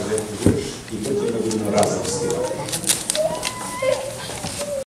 avec vous, il peut